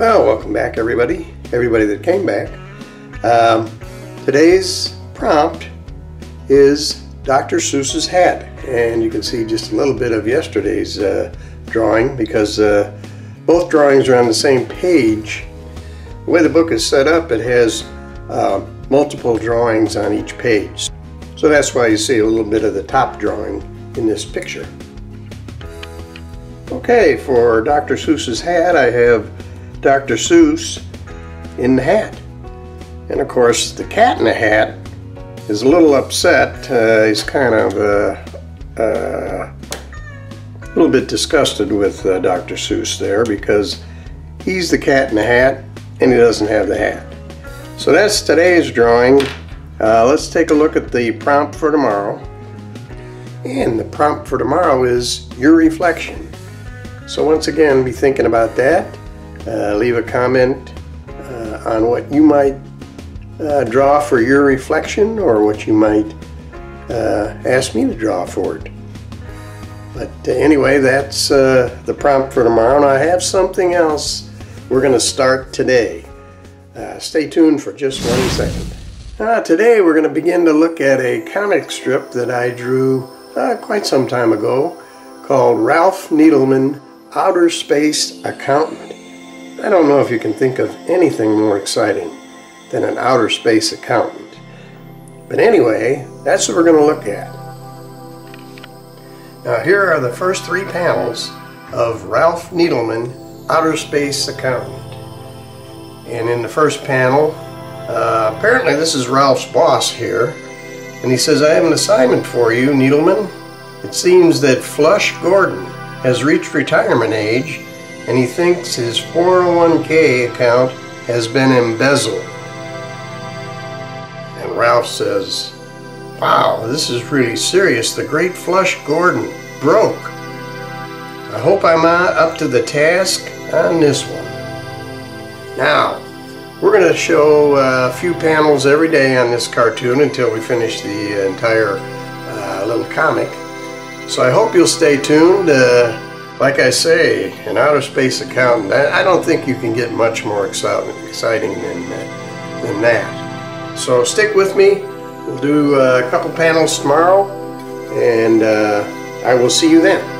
back, everybody. Everybody that came back. Um, today's prompt is Dr. Seuss's hat. And you can see just a little bit of yesterday's uh, drawing because uh, both drawings are on the same page. The way the book is set up, it has uh, multiple drawings on each page. So that's why you see a little bit of the top drawing in this picture. Okay, for Dr. Seuss's hat, I have Dr. Seuss in the hat. And of course, the cat in the hat is a little upset. Uh, he's kind of uh, uh, a little bit disgusted with uh, Dr. Seuss there because he's the cat in the hat and he doesn't have the hat. So that's today's drawing. Uh, let's take a look at the prompt for tomorrow. And the prompt for tomorrow is your reflection. So once again, be thinking about that. Uh, leave a comment uh, on what you might uh, draw for your reflection or what you might uh, ask me to draw for it. But uh, anyway, that's the prompt for tomorrow. And I have something else we're going to start today. stay tuned for just one second. Today we're going to begin to look at a comic strip that I drew quite some time ago called Ralph Needleman Outer Space Accountant. I don't know if you can think of anything more exciting than an outer space accountant. But anyway, that's what we're going to look at. Now here are the first three panels of Ralph Needleman Outer Space Accountant. And in the first panel, uh, apparently this is Ralph's boss here. And he says, I have an assignment for you, Needleman. It seems that Flush Gordon has reached retirement age and he thinks his 401k account has been embezzled. And Ralph says, Wow, this is really serious. The great Flush Gordon broke. I hope I'm up to the task on this one. Now, we're going to show uh, a few panels every day on this cartoon until we finish the entire uh, little comic. So I hope you'll stay tuned. Uh, like I say, an outer space accountant, I, don't think you can get much more exciting than, than that. So stick with me. We'll do uh, a couple panels tomorrow, and uh, I will see you then.